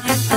night.